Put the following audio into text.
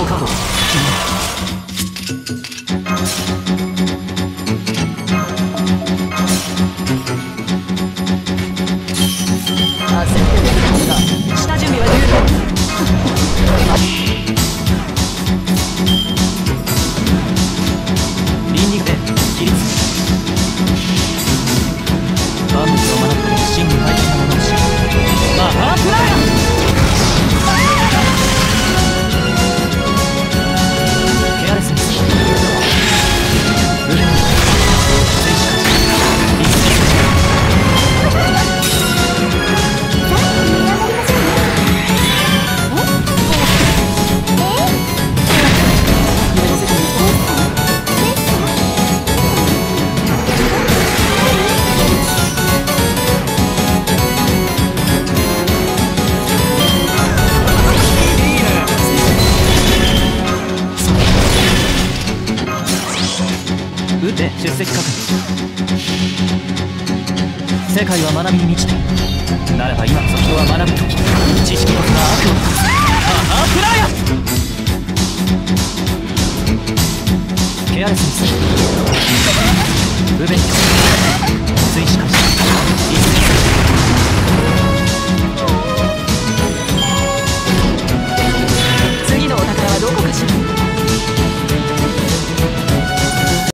我看看撃て出席確認。世界は学びに満ちているならば今こそ人は学ぶ時知識こそが悪を倒すマハープライアケアレスにする不勉強追試